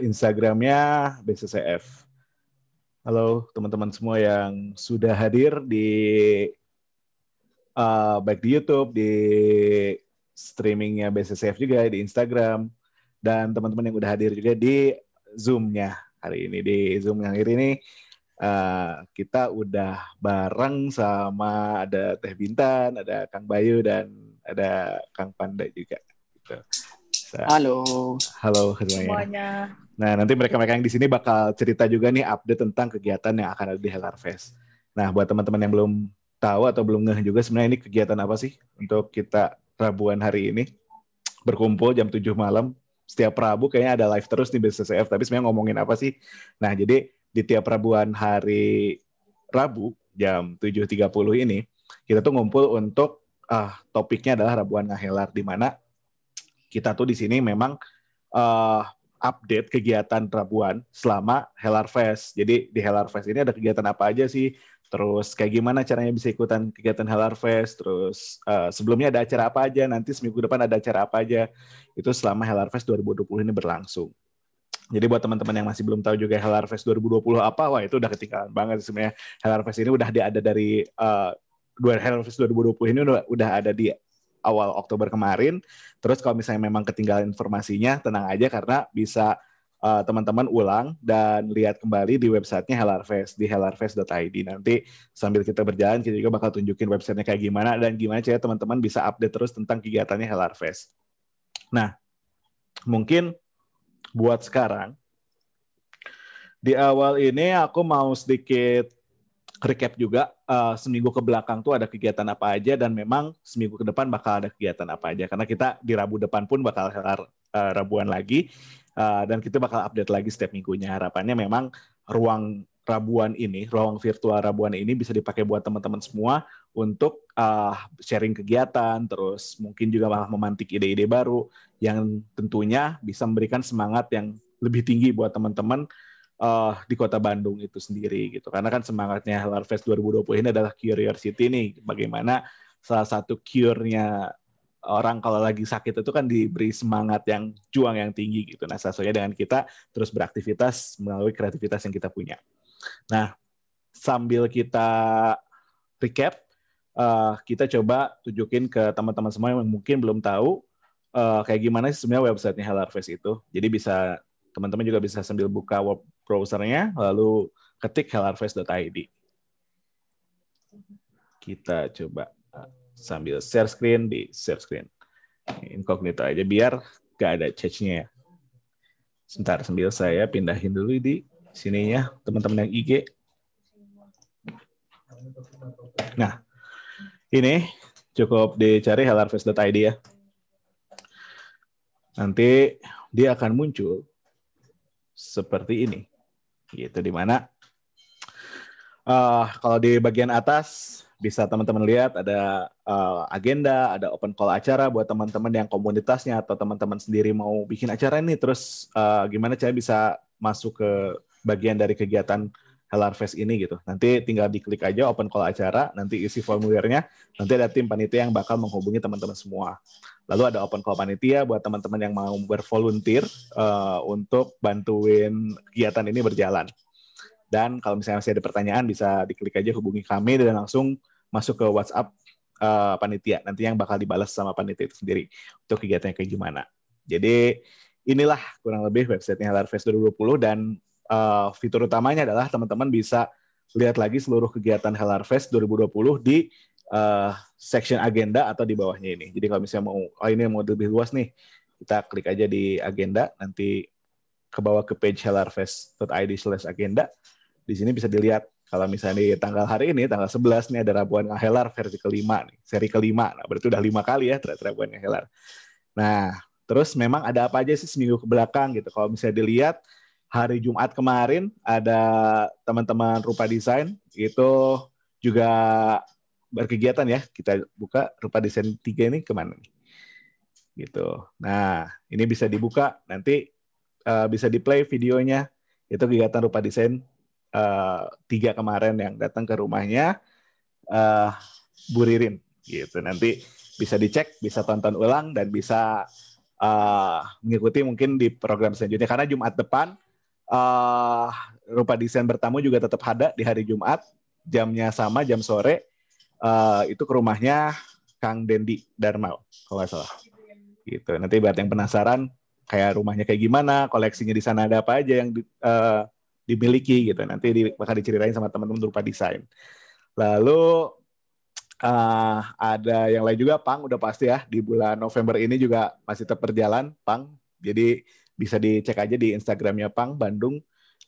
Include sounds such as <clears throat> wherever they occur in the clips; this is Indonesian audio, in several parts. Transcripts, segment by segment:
Instagramnya BCCF. Halo teman-teman semua yang sudah hadir di uh, baik di YouTube, di streamingnya BCCF juga di Instagram, dan teman-teman yang udah hadir juga di Zoom-nya hari ini di Zoom yang hari ini uh, kita udah bareng sama ada Teh Bintan, ada Kang Bayu dan ada Kang Panda juga. Gitu. Halo. Halo semuanya. semuanya. Nah, nanti mereka-mereka yang di sini bakal cerita juga nih update tentang kegiatan yang akan ada di Hellar Fest. Nah, buat teman-teman yang belum tahu atau belum ngeh juga sebenarnya ini kegiatan apa sih untuk kita Rabuan hari ini? Berkumpul jam 7 malam. Setiap Rabu kayaknya ada live terus di BCCF, tapi sebenarnya ngomongin apa sih? Nah, jadi di tiap Rabuan hari Rabu jam 7.30 ini, kita tuh ngumpul untuk uh, topiknya adalah Rabuan Ngahelar, di mana kita tuh di sini memang uh, update kegiatan Rabuan selama Hellar Fest. Jadi di Hellar Fest ini ada kegiatan apa aja sih? Terus kayak gimana caranya bisa ikutan kegiatan Hellar Fest? Terus uh, sebelumnya ada acara apa aja? Nanti seminggu depan ada acara apa aja? Itu selama Hellar Fest 2020 ini berlangsung. Jadi buat teman-teman yang masih belum tahu juga Hellar Fest 2020 apa, wah itu udah ketinggalan banget sebenarnya. Hellar Fest ini udah ada dari uh, Hellar Fest 2020 ini udah, udah ada di awal Oktober kemarin. Terus kalau misalnya memang ketinggalan informasinya, tenang aja karena bisa uh, teman-teman ulang dan lihat kembali di websitenya Hellarfest di hellarfest.id. Nanti sambil kita berjalan, kita juga bakal tunjukin websitenya kayak gimana dan gimana cara teman-teman bisa update terus tentang kegiatannya Hellarfest. Nah, mungkin buat sekarang, di awal ini aku mau sedikit recap juga uh, seminggu ke belakang tuh ada kegiatan apa aja dan memang seminggu ke depan bakal ada kegiatan apa aja. Karena kita di Rabu depan pun bakal uh, Rabuan lagi uh, dan kita bakal update lagi setiap minggunya. Harapannya memang ruang Rabuan ini ruang virtual Rabuan ini bisa dipakai buat teman-teman semua untuk uh, sharing kegiatan terus mungkin juga malah memantik ide-ide baru yang tentunya bisa memberikan semangat yang lebih tinggi buat teman-teman uh, di kota Bandung itu sendiri gitu. Karena kan semangatnya Fest 2020 ini adalah curiosity nih, bagaimana salah satu cure-nya orang kalau lagi sakit itu kan diberi semangat yang juang yang tinggi gitu. Nah, sesuai dengan kita terus beraktivitas melalui kreativitas yang kita punya. Nah, sambil kita recap, uh, kita coba tunjukin ke teman-teman semua yang mungkin belum tahu uh, kayak gimana sih sebenarnya websitenya Fest itu. Jadi bisa teman-teman juga bisa sambil buka browsernya, lalu ketik hellarfest.id. Kita coba uh, sambil share screen di share screen. Incognito aja biar gak ada change-nya ya. Sebentar, sambil saya pindahin dulu di sininya teman-teman yang IG. Nah, ini cukup dicari hellarfest.id ya. Nanti dia akan muncul seperti ini. Gitu di mana uh, kalau di bagian atas bisa teman-teman lihat ada uh, agenda, ada open call acara buat teman-teman yang komunitasnya atau teman-teman sendiri mau bikin acara ini terus uh, gimana cara bisa masuk ke bagian dari kegiatan Hellar Fest ini gitu. Nanti tinggal diklik aja open call acara, nanti isi formulirnya, nanti ada tim panitia yang bakal menghubungi teman-teman semua. Lalu ada open call panitia buat teman-teman yang mau bervolunteer uh, untuk bantuin kegiatan ini berjalan. Dan kalau misalnya masih ada pertanyaan bisa diklik aja hubungi kami dan langsung masuk ke WhatsApp uh, panitia. Nanti yang bakal dibalas sama panitia itu sendiri untuk kegiatannya kayak gimana. Jadi inilah kurang lebih websitenya Larfest 2020 dan uh, fitur utamanya adalah teman-teman bisa lihat lagi seluruh kegiatan Hellarfest 2020 di uh, section agenda atau di bawahnya ini. Jadi kalau misalnya mau, oh ini mau lebih luas nih, kita klik aja di agenda, nanti ke bawah ke page hellarfest.id slash agenda. Di sini bisa dilihat kalau misalnya di tanggal hari ini, tanggal 11 nih ada Rabuan Ngahelar versi kelima, nih, seri kelima. Nah, berarti udah lima kali ya ternyata Rabuan Ngahelar. Nah, terus memang ada apa aja sih seminggu ke belakang gitu. Kalau misalnya dilihat, hari Jumat kemarin ada teman-teman rupa desain itu juga berkegiatan ya. Kita buka rupa desain tiga ini ke mana nih? Gitu. Nah, ini bisa dibuka nanti uh, bisa di play videonya. Itu kegiatan rupa desain uh, tiga kemarin yang datang ke rumahnya uh, Bu Ririn gitu. Nanti bisa dicek, bisa tonton ulang dan bisa uh, mengikuti mungkin di program selanjutnya karena Jumat depan uh, rupa desain bertamu juga tetap ada di hari Jumat. Jamnya sama jam sore. Uh, itu ke rumahnya Kang Dendi Dharma kalau nggak salah. Gitu. Nanti buat yang penasaran kayak rumahnya kayak gimana koleksinya di sana ada apa aja yang di, uh, dimiliki gitu. Nanti di, bakal diceritain sama teman-teman rupa desain. Lalu uh, ada yang lain juga Pang udah pasti ya. Di bulan November ini juga masih tetap berjalan Pang. Jadi bisa dicek aja di Instagramnya Pang Bandung.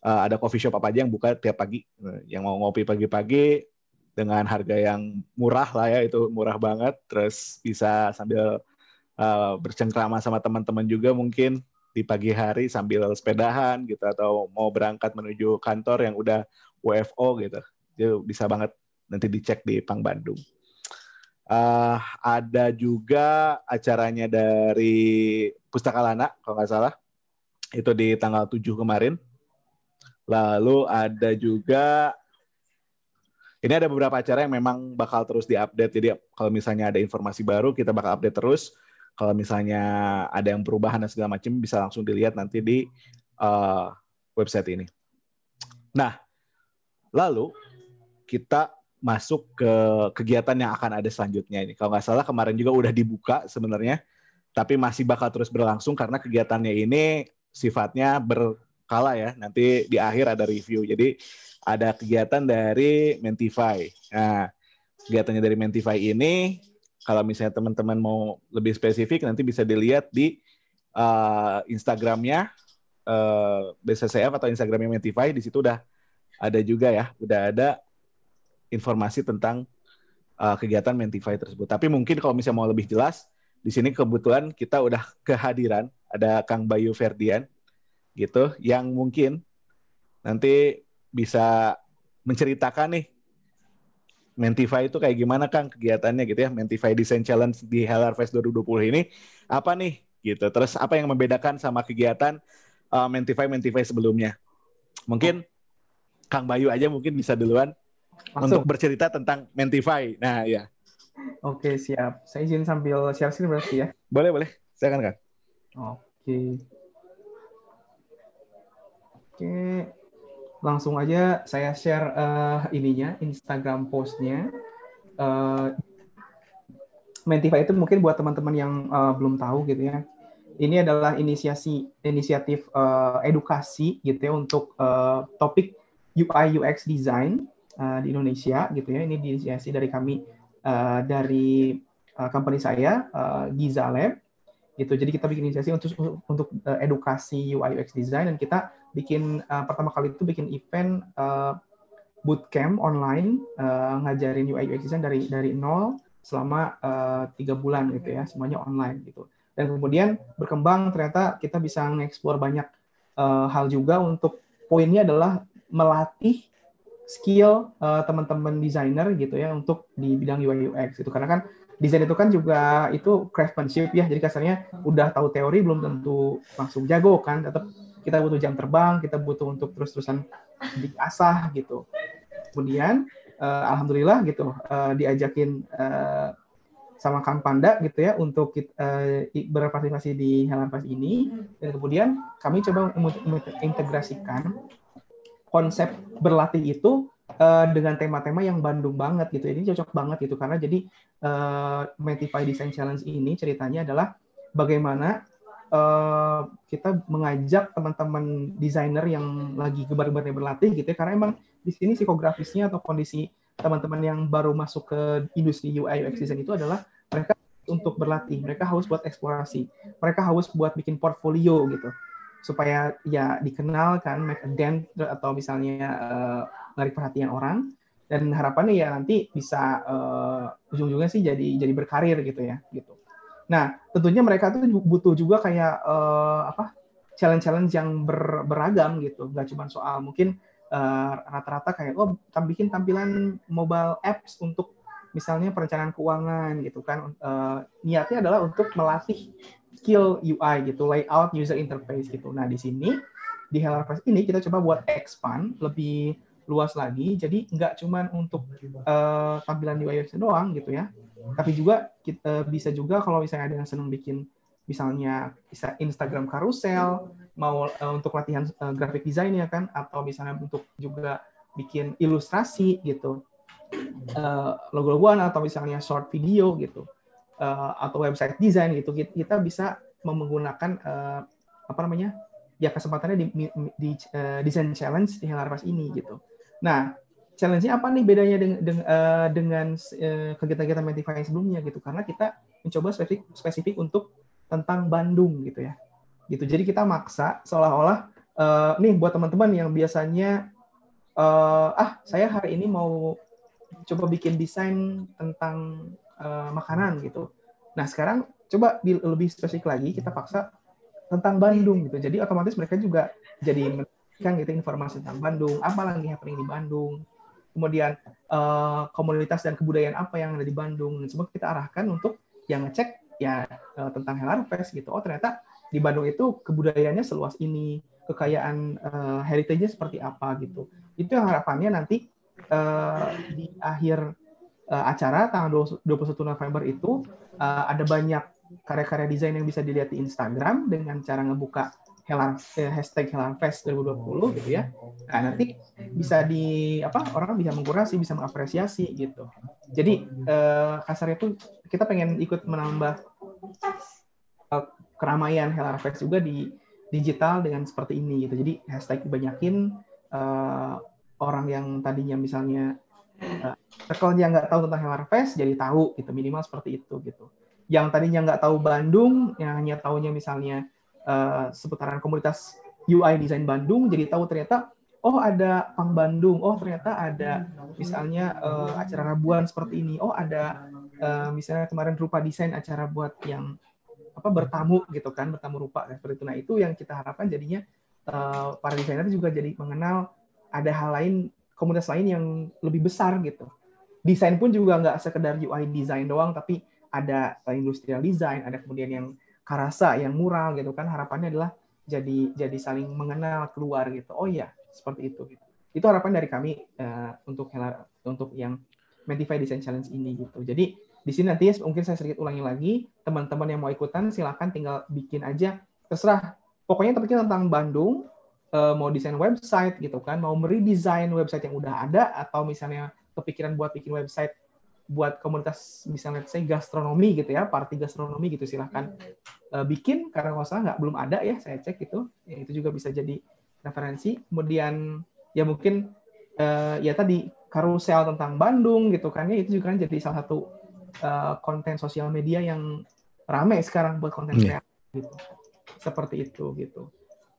Uh, ada coffee shop apa aja yang buka tiap pagi. Yang mau ngopi pagi-pagi dengan harga yang murah lah ya itu murah banget. Terus bisa sambil uh, bercengkrama sama teman-teman juga mungkin di pagi hari sambil sepedahan gitu atau mau berangkat menuju kantor yang udah WFO gitu. Itu bisa banget nanti dicek di Pang Bandung. Uh, ada juga acaranya dari Pustaka Lana kalau nggak salah itu di tanggal 7 kemarin lalu ada juga ini ada beberapa acara yang memang bakal terus diupdate. Jadi kalau misalnya ada informasi baru, kita bakal update terus. Kalau misalnya ada yang perubahan dan segala macam, bisa langsung dilihat nanti di uh, website ini. Nah, lalu kita masuk ke kegiatan yang akan ada selanjutnya ini. Kalau nggak salah kemarin juga udah dibuka sebenarnya, tapi masih bakal terus berlangsung karena kegiatannya ini sifatnya berkala ya. Nanti di akhir ada review. Jadi ada kegiatan dari Mentify. Nah, kegiatannya dari Mentify ini, kalau misalnya teman-teman mau lebih spesifik, nanti bisa dilihat di uh, Instagramnya uh, eh, BCCF atau Instagramnya Mentify. Di situ udah ada juga ya, udah ada informasi tentang uh, kegiatan Mentify tersebut. Tapi mungkin kalau misalnya mau lebih jelas, di sini kebetulan kita udah kehadiran ada Kang Bayu Ferdian gitu yang mungkin nanti bisa menceritakan nih Mentify itu kayak gimana Kang kegiatannya gitu ya Mentify Design Challenge di Hellar Fest 2020 ini apa nih gitu. Terus apa yang membedakan sama kegiatan uh, Mentify Mentify sebelumnya? Mungkin Kang Bayu aja mungkin bisa duluan Langsung. untuk bercerita tentang Mentify. Nah ya Oke siap. Saya izin sambil share screen berarti ya. Boleh boleh. Silakan kan Oke Oke langsung aja saya share uh, ininya Instagram postnya. Uh, Mentify itu mungkin buat teman-teman yang uh, belum tahu gitu ya. Ini adalah inisiasi inisiatif uh, edukasi gitu ya untuk uh, topik UI UX design uh, di Indonesia gitu ya. Ini inisiasi dari kami uh, dari uh, company saya uh, Giza Lab gitu. Jadi kita bikin inisiasi untuk untuk uh, edukasi UI UX design dan kita bikin uh, pertama kali itu bikin event uh, bootcamp online uh, ngajarin UI UX design dari dari nol selama tiga bulan gitu ya. Semuanya online gitu. Dan kemudian berkembang ternyata kita bisa mengeksplor banyak uh, hal juga untuk poinnya adalah melatih skill uh, teman-teman desainer gitu ya untuk di bidang UI UX itu karena kan desain itu kan juga itu craftsmanship ya. Jadi kasarnya udah tahu teori belum tentu langsung jago kan. Tetap kita butuh jam terbang, kita butuh untuk terus-terusan diasah gitu. Kemudian uh, alhamdulillah gitu uh, diajakin uh, sama Kang Panda gitu ya untuk uh, berpartisipasi di Helan ini. Dan kemudian kami coba mengintegrasikan konsep berlatih itu uh, dengan tema-tema yang Bandung banget gitu. Ini cocok banget gitu karena jadi uh, Mentify Design Challenge ini ceritanya adalah bagaimana uh, kita mengajak teman-teman desainer yang lagi gebar-gebarnya berlatih gitu ya. Karena emang di sini psikografisnya atau kondisi teman-teman yang baru masuk ke industri UI UX design itu adalah mereka untuk berlatih, mereka haus buat eksplorasi, mereka haus buat bikin portfolio gitu. Supaya ya dikenal kan make a dent atau misalnya uh, menarik perhatian orang dan harapannya ya nanti bisa uh, ujung-ujungnya sih jadi jadi berkarir gitu ya gitu. Nah, tentunya mereka tuh butuh juga kayak uh, apa challenge-challenge yang ber, beragam gitu. Gak cuma soal mungkin uh, rata-rata kayak oh bikin tampilan mobile apps untuk misalnya perencanaan keuangan gitu kan. Uh, niatnya adalah untuk melatih skill UI gitu, layout user interface gitu. Nah, di sini di Hello Fresh ini kita coba buat expand lebih luas lagi. Jadi nggak cuma untuk uh, tampilan UI UX doang gitu ya, tapi juga kita bisa juga kalau misalnya ada yang senang bikin misalnya Instagram carousel, mau uh, untuk latihan uh, graphic design ya kan, atau misalnya untuk juga bikin ilustrasi gitu, uh, logo-logoan atau misalnya short video gitu, uh, atau website design gitu, kita bisa menggunakan uh, apa namanya ya kesempatannya di, di, di uh, design challenge di Helarpas ini gitu. Nah, challenge-nya apa nih bedanya dengan, dengan, uh, dengan kegiatan-kegiatan Mentify sebelumnya gitu? Karena kita mencoba spesifik, spesifik untuk tentang Bandung gitu ya. Gitu. Jadi kita maksa seolah-olah uh, nih buat teman-teman yang biasanya uh, ah saya hari ini mau coba bikin desain tentang uh, makanan gitu. Nah sekarang coba lebih spesifik lagi kita paksa tentang Bandung gitu. Jadi otomatis mereka juga jadi kan gitu informasi tentang Bandung, apa lagi happening di Bandung, kemudian uh, komunitas dan kebudayaan apa yang ada di Bandung dan semua kita arahkan untuk yang ngecek ya uh, tentang Helarfest gitu. Oh ternyata di Bandung itu kebudayaannya seluas ini, kekayaan uh, heritage-nya seperti apa gitu. Itu yang harapannya nanti uh, di akhir uh, acara tanggal 21 November itu uh, ada banyak karya-karya desain yang bisa dilihat di Instagram dengan cara ngebuka Helar, eh, hashtag Helarfest 2020 gitu ya. Nah, nanti bisa di apa orang bisa mengkurasi, bisa mengapresiasi gitu. Jadi eh, kasarnya itu kita pengen ikut menambah uh, keramaian Helarfest juga di digital dengan seperti ini gitu. Jadi hashtag dibanyakin uh, orang yang tadinya misalnya kalau dia nggak tahu tentang Helarfest jadi tahu gitu minimal seperti itu gitu. Yang tadinya nggak tahu Bandung yang hanya tahunya misalnya uh, seputaran komunitas UI desain Bandung jadi tahu ternyata oh ada Pang Bandung, oh ternyata ada misalnya uh, acara Rabuan seperti ini, oh ada uh, misalnya kemarin rupa desain acara buat yang apa bertamu gitu kan bertamu rupa kan seperti itu. Nah itu yang kita harapkan jadinya uh, para desainer juga jadi mengenal ada hal lain komunitas lain yang lebih besar gitu. Desain pun juga nggak sekedar UI design doang tapi ada industrial design ada kemudian yang karasa yang mural gitu kan harapannya adalah jadi jadi saling mengenal keluar gitu oh iya seperti itu gitu. itu harapan dari kami uh, untuk untuk yang Mentify Design Challenge ini gitu jadi di sini nanti mungkin saya sedikit ulangi lagi, teman-teman yang mau ikutan silahkan tinggal bikin aja, terserah. Pokoknya topiknya tentang Bandung, eh, mau desain website gitu kan, mau meredesign website yang udah ada, atau misalnya kepikiran buat bikin website buat komunitas misalnya saya gastronomi gitu ya, party gastronomi gitu silahkan uh, bikin karena kalau salah nggak belum ada ya saya cek gitu, ya, itu juga bisa jadi referensi. Kemudian ya mungkin uh, ya tadi karusel tentang Bandung gitu kan ya itu juga kan jadi salah satu uh, konten sosial media yang ramai sekarang buat konten yeah. kreatif gitu. Seperti itu gitu.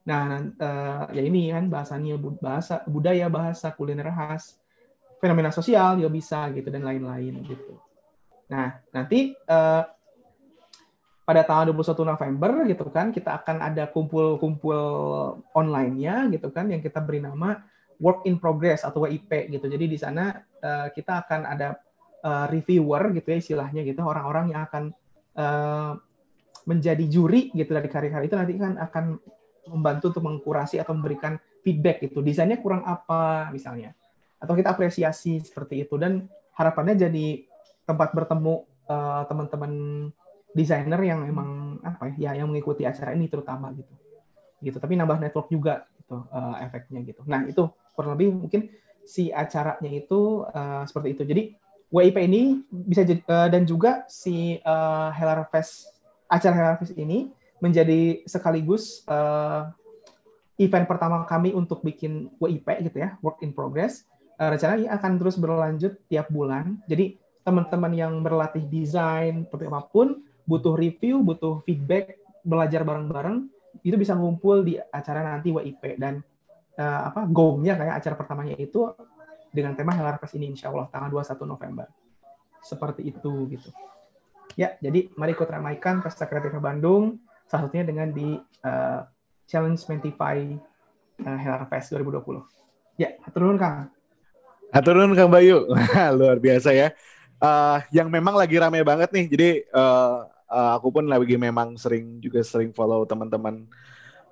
Nah, uh, ya ini kan bahasanya bahasa budaya, bahasa kuliner khas, fenomena sosial juga bisa gitu dan lain-lain gitu. Nah, nanti uh, pada tanggal 21 November gitu kan kita akan ada kumpul-kumpul online-nya gitu kan yang kita beri nama work in progress atau WIP gitu. Jadi di sana uh, kita akan ada uh, reviewer gitu ya istilahnya gitu orang-orang yang akan uh, menjadi juri gitu dari karya-karya itu nanti kan akan membantu untuk mengkurasi atau memberikan feedback gitu desainnya kurang apa misalnya atau kita apresiasi seperti itu. Dan harapannya jadi tempat bertemu uh, teman-teman desainer yang emang apa ya yang mengikuti acara ini terutama gitu. Gitu. Tapi nambah network juga gitu uh, efeknya gitu. Nah itu kurang lebih mungkin si acaranya itu uh, seperti itu. Jadi WIP ini bisa uh, dan juga si uh, Helarfest acara Helarfest ini menjadi sekaligus uh, event pertama kami untuk bikin WIP gitu ya, work in progress. Uh, rencana ini akan terus berlanjut tiap bulan. Jadi teman-teman yang berlatih desain seperti apa pun, butuh review, butuh feedback, belajar bareng-bareng, itu bisa ngumpul di acara nanti WIP dan uh, apa gongnya kayak acara pertamanya itu dengan tema Helarfest ini insya Allah tanggal 21 November. Seperti itu gitu. Ya, jadi mari ikut ramaikan Pesta Kreatif Bandung, salah satunya dengan di uh, Challenge Mentify uh, Helarfest 2020. Ya, turun Kang. Turun Kang Bayu. <laughs> Luar biasa ya. Uh, yang memang lagi rame banget nih. Jadi uh, uh, aku pun lagi memang sering juga sering follow teman-teman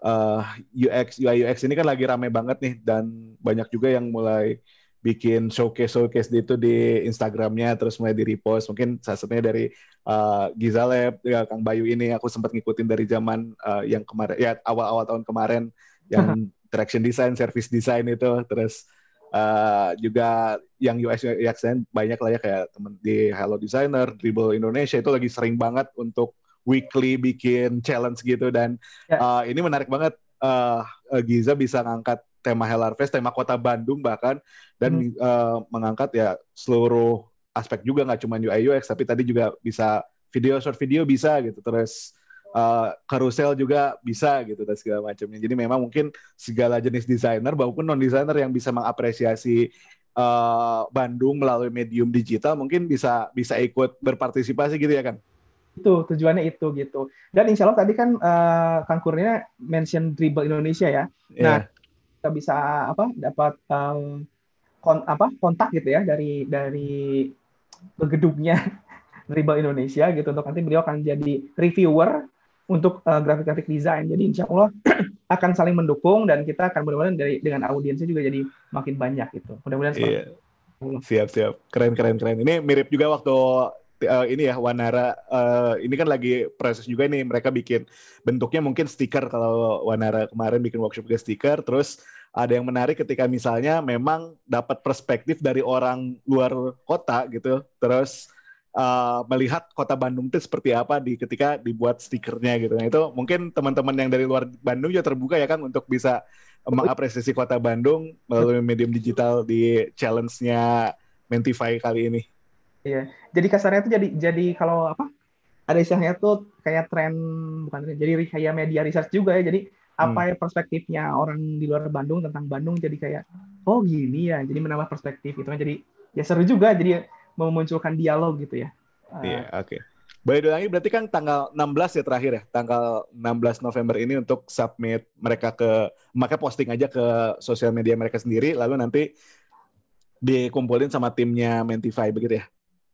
uh, UX UI UX ini kan lagi rame banget nih dan banyak juga yang mulai bikin showcase showcase di itu di Instagramnya terus mulai di repost mungkin salah satunya dari uh, Giza Lab ya Kang Bayu ini aku sempat ngikutin dari zaman uh, yang kemarin ya awal-awal tahun kemarin yang <laughs> interaction design, service design itu terus uh, juga yang US UX banyak lah ya kayak temen di Hello Designer, Dribble Indonesia itu lagi sering banget untuk weekly bikin challenge gitu dan ya. uh, ini menarik banget uh, Giza bisa ngangkat tema Hellar Fest, tema kota Bandung bahkan dan hmm. uh, mengangkat ya seluruh aspek juga nggak cuma UI UX tapi tadi juga bisa video short video bisa gitu terus uh, carousel juga bisa gitu dan segala macamnya. Jadi memang mungkin segala jenis desainer maupun non desainer yang bisa mengapresiasi uh, Bandung melalui medium digital mungkin bisa bisa ikut berpartisipasi gitu ya kan? Itu tujuannya itu gitu. Dan insya Allah tadi kan uh, Kang Kurnia mention Dribble Indonesia ya. Yeah. Nah kita bisa apa dapat um, kon, apa kontak gitu ya dari dari gedungnya <laughs> Dribble Indonesia gitu untuk nanti beliau akan jadi reviewer untuk uh, grafik-grafik desain. Jadi insya Allah <clears throat> akan saling mendukung dan kita akan mudah-mudahan dari dengan audiensnya juga jadi makin banyak gitu. Mudah-mudahan iya. Siap siap, keren keren keren. Ini mirip juga waktu uh, ini ya Wanara uh, ini kan lagi proses juga nih mereka bikin bentuknya mungkin stiker kalau Wanara kemarin bikin workshop ke stiker terus ada yang menarik ketika misalnya memang dapat perspektif dari orang luar kota gitu terus uh, melihat kota Bandung itu seperti apa di ketika dibuat stikernya gitu nah itu mungkin teman-teman yang dari luar Bandung juga terbuka ya kan untuk bisa mengapresiasi kota Bandung melalui medium digital di challenge-nya Mentify kali ini. Iya. Jadi kasarnya itu jadi jadi kalau apa? Ada istilahnya tuh kayak tren bukan jadi kayak media research juga ya. Jadi apa hmm. ya perspektifnya orang di luar Bandung tentang Bandung jadi kayak oh gini ya. Jadi menambah perspektif itu kan jadi ya seru juga jadi memunculkan dialog gitu ya. Iya, uh, oke. Okay. Boleh lagi berarti kan tanggal 16 ya terakhir ya, tanggal 16 November ini untuk submit mereka ke, maka posting aja ke sosial media mereka sendiri, lalu nanti dikumpulin sama timnya Mentify begitu ya?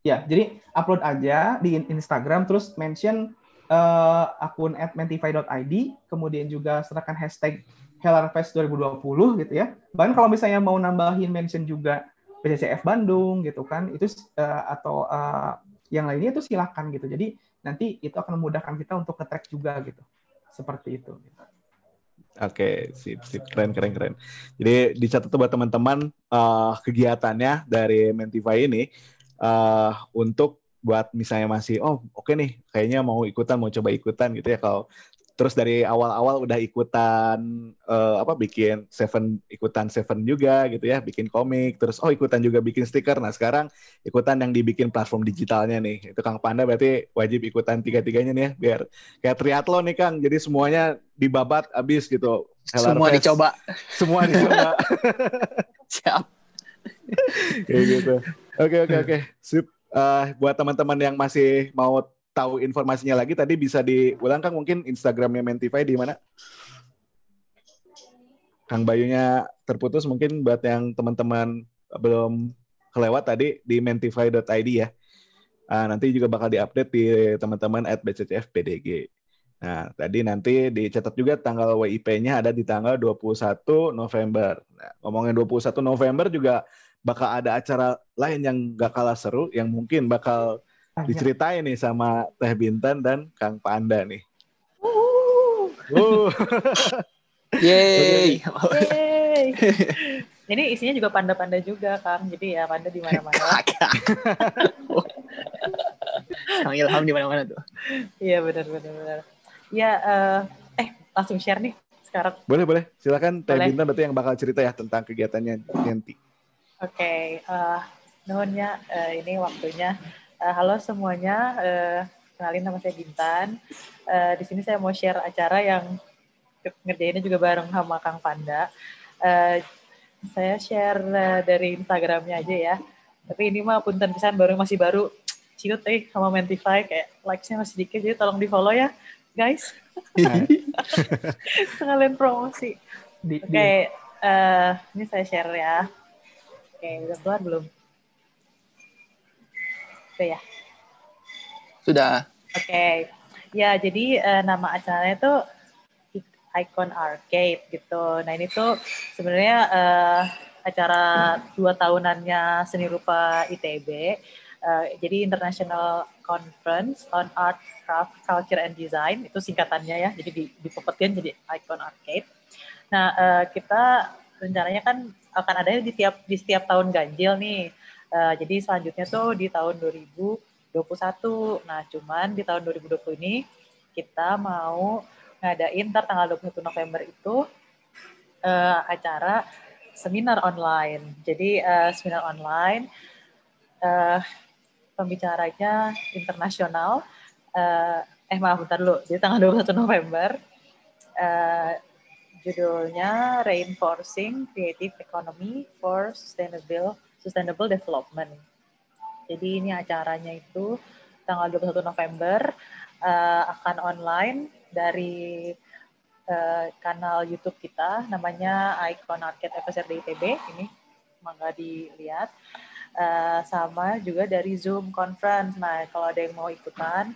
Ya, jadi upload aja di Instagram, terus mention uh, akun @mentify.id, kemudian juga serahkan hashtag Hellarfest 2020 gitu ya. Bahkan kalau misalnya mau nambahin mention juga PCCF Bandung gitu kan, itu uh, atau uh, yang lainnya itu silakan gitu. Jadi nanti itu akan memudahkan kita untuk nge-track juga gitu. Seperti itu. Oke, sip, sip, keren, keren, keren. Jadi dicatat buat teman-teman uh, kegiatannya dari Mentify ini uh, untuk buat misalnya masih oh oke okay nih kayaknya mau ikutan mau coba ikutan gitu ya kalau terus dari awal-awal udah ikutan uh, apa bikin seven ikutan seven juga gitu ya bikin komik. Terus oh ikutan juga bikin stiker. Nah sekarang ikutan yang dibikin platform digitalnya nih. Itu Kang Panda berarti wajib ikutan tiga-tiganya nih ya biar kayak triathlon nih Kang. Jadi semuanya dibabat abis gitu. Semua dicoba. Semua dicoba. <laughs> Siap. Kayak gitu. Oke oke oke. Sip. Uh, buat teman-teman yang masih mau tahu informasinya lagi tadi bisa diulang Kang mungkin Instagramnya Mentify di mana? Kang Bayunya terputus mungkin buat yang teman-teman belum kelewat tadi di mentify.id ya. Uh, nanti juga bakal diupdate di teman-teman at BCCF. Nah, tadi nanti dicatat juga tanggal WIP-nya ada di tanggal 21 November. Nah, ngomongin 21 November juga bakal ada acara lain yang gak kalah seru yang mungkin bakal diceritain nih sama Teh Bintan dan Kang Panda nih. Uh. uh. Yeay. Ini isinya juga panda-panda juga, Kang. Jadi ya panda di mana-mana. <laughs> Kang Ilham di mana-mana tuh. Iya benar benar benar. Ya uh, eh langsung share nih sekarang. Boleh boleh. Silakan Teh Bintan berarti yang bakal cerita ya tentang kegiatannya nanti. Oke, okay, uh, eh, uh, ini waktunya. Uh, halo semuanya, uh, kenalin nama saya Bintan. Uh, di sini saya mau share acara yang ngerjainnya juga bareng sama Kang Panda. Uh, saya share uh, dari Instagramnya aja ya. Tapi ini mah punten pisan baru masih baru. Ciut eh sama Mentify kayak likes-nya masih dikit jadi tolong di follow ya guys. <laughs> Sekalian promosi. Oke, okay, uh, ini saya share ya. Oke, udah keluar belum? Sudah ya? Sudah. Oke. Ya, jadi uh, nama acaranya itu Icon Arcade gitu. Nah, ini tuh sebenarnya uh, acara dua tahunannya seni rupa ITB. Uh, jadi International Conference on Art, Craft, Culture and Design itu singkatannya ya. Jadi di, dipepetin jadi Icon Arcade. Nah uh, kita rencananya kan akan ada di tiap di setiap tahun ganjil nih. Uh, jadi selanjutnya tuh di tahun 2021. Nah cuman di tahun 2020 ini kita mau ngadain ntar tanggal 21 November itu uh, acara seminar online. Jadi uh, seminar online uh, pembicaranya internasional. Uh, eh maaf bentar dulu. Jadi tanggal 21 November uh, judulnya Reinforcing Creative Economy for Sustainable Sustainable Development. Jadi ini acaranya itu tanggal 21 November uh, akan online dari uh, kanal YouTube kita namanya Icon Arcade FSRD ITB ini mangga dilihat uh, sama juga dari Zoom conference. Nah kalau ada yang mau ikutan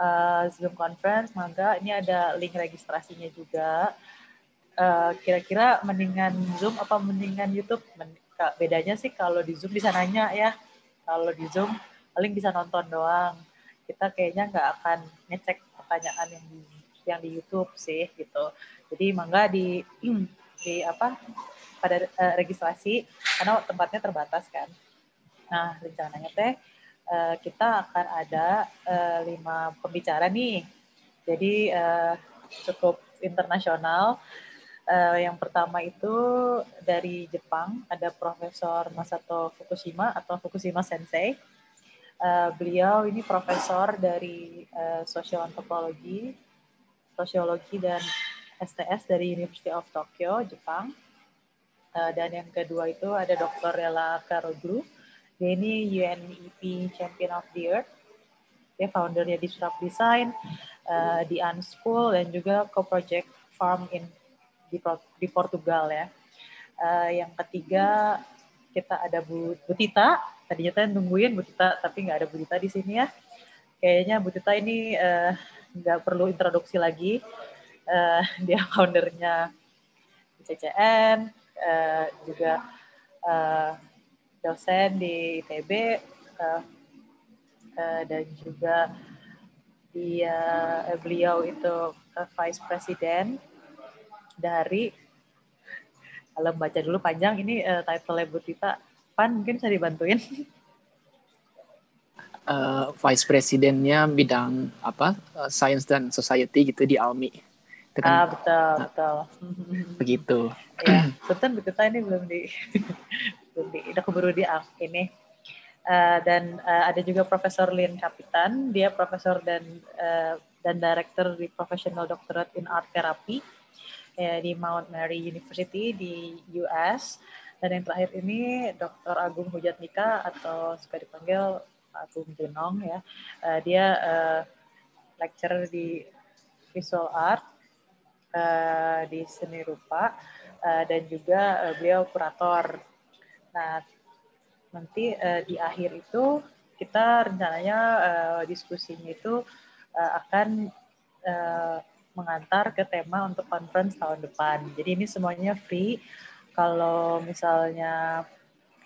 uh, Zoom conference mangga ini ada link registrasinya juga. Kira-kira uh, mendingan Zoom apa mendingan YouTube? Bedanya sih kalau di Zoom bisa nanya ya. Kalau di Zoom paling bisa nonton doang. Kita kayaknya nggak akan ngecek pertanyaan yang di yang di YouTube sih gitu. Jadi mangga di <clears throat> di apa pada uh, registrasi karena tempatnya terbatas kan. Nah rencananya teh uh, kita akan ada uh, lima pembicara nih. Jadi uh, cukup internasional. Uh, yang pertama itu dari Jepang ada Profesor Masato Fukushima atau Fukushima Sensei. Uh, beliau ini profesor dari uh, social anthropology sosiologi dan STS dari University of Tokyo, Jepang. Uh, dan yang kedua itu ada Dr. Rela Karoglu. Dia ini UNEP Champion of the Earth. Dia foundernya Disrupt Design, uh, di Unschool, dan juga co-project Farm in di, di Portugal ya. Uh, yang ketiga kita ada Bu, Bu Tita. Tadinya saya nungguin Bu Tita, tapi nggak ada Bu Tita di sini ya. Kayaknya Bu Tita ini uh, nggak perlu introduksi lagi. Uh, <laughs> dia foundernya CCN, uh, juga uh, dosen di ITB, uh, uh, dan juga dia uh, beliau itu uh, vice president dari kalau baca dulu panjang ini uh, title Bu Tita Pan mungkin bisa dibantuin uh, vice presidennya bidang apa uh, science dan society gitu di Almi. Itu kan, ah betul uh, betul. <laughs> Begitu. Ya, Sultan kita ini belum di <laughs> belum di udah keburu di ini. Uh, dan uh, ada juga Profesor Lin Kapitan, dia profesor dan uh, dan director di Professional Doctorate in Art Therapy ya, di Mount Mary University di US. Dan yang terakhir ini Dr. Agung Hujatnika atau suka dipanggil Agung Junong ya. Uh, dia uh, lecturer di visual art uh, di seni rupa uh, dan juga uh, beliau kurator. Nah, nanti uh, di akhir itu kita rencananya uh, diskusinya itu uh, akan uh, mengantar ke tema untuk conference tahun depan. Jadi ini semuanya free. Kalau misalnya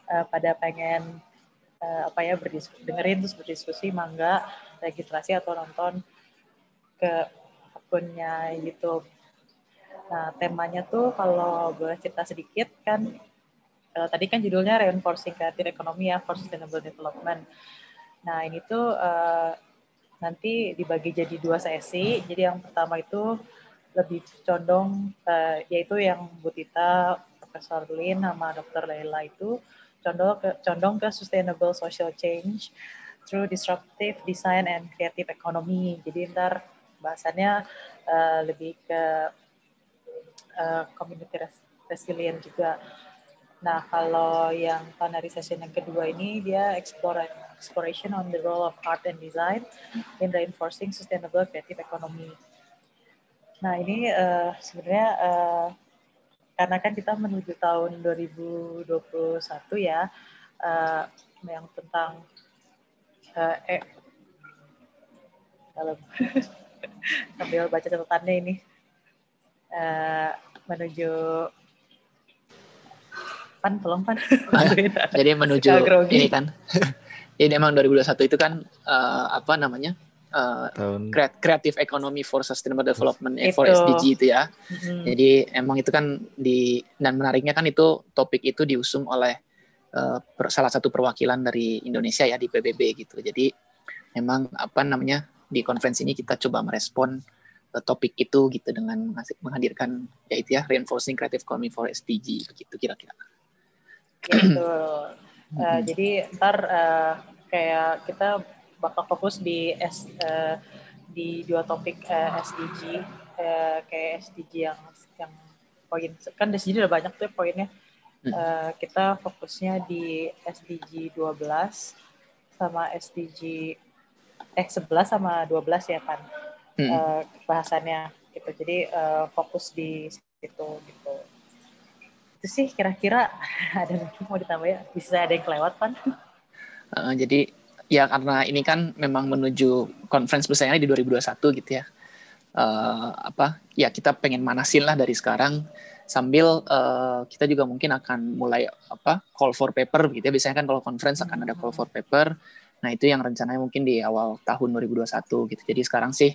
uh, pada pengen uh, apa ya berdiskusi, dengerin terus berdiskusi mangga registrasi atau nonton ke akunnya YouTube. Nah temanya tuh kalau boleh cerita sedikit kan uh, tadi kan judulnya reinforcing creative economy ya for sustainable development. Nah ini tuh uh, nanti dibagi jadi dua sesi. Jadi yang pertama itu lebih condong uh, yaitu yang Bu Tita, Profesor Lin sama Dr. Leila itu condong ke, condong ke sustainable social change through disruptive design and creative economy. Jadi ntar bahasannya uh, lebih ke uh, community res resilient juga. Nah, kalau yang session yang kedua ini dia exploration on the role of art and design in reinforcing sustainable creative economy. Nah, ini uh, sebenarnya uh, karena kan kita menuju tahun 2021 ya uh, yang tentang uh, eh kalau <laughs> sambil baca catatannya ini uh, menuju Pan, tolong Pan. <laughs> <laughs> Jadi menuju ini kan. <laughs> Jadi emang 2021 itu kan uh, apa namanya? Uh, Creative Economy for Sustainable Development itu. for SDG itu ya. Mm-hmm. Jadi emang itu kan di dan menariknya kan itu topik itu diusung oleh uh, per, salah satu perwakilan dari Indonesia ya di PBB gitu. Jadi memang apa namanya di konferensi ini kita coba merespon topik itu gitu dengan menghadirkan ya itu ya reinforcing creative economy for SDG begitu kira-kira. <clears throat> Betul. uh, jadi ntar uh, kayak kita bakal fokus di S, uh, di dua topik uh, SDG uh, kayak SDG yang yang poin kan di sini udah banyak tuh poinnya. Uh, kita fokusnya di SDG 12 sama SDG eh 11 sama 12 ya kan hmm. uh, bahasannya gitu. Jadi uh, fokus di situ gitu. Itu sih kira-kira <laughs> ada mungkin mau ditambah ya? Bisa ada yang kelewat kan? Uh, jadi ya karena ini kan memang menuju conference besarnya di 2021 gitu ya. Uh, apa ya kita pengen manasin lah dari sekarang sambil uh, kita juga mungkin akan mulai apa call for paper gitu ya biasanya kan kalau conference akan ada call for paper nah itu yang rencananya mungkin di awal tahun 2021 gitu jadi sekarang sih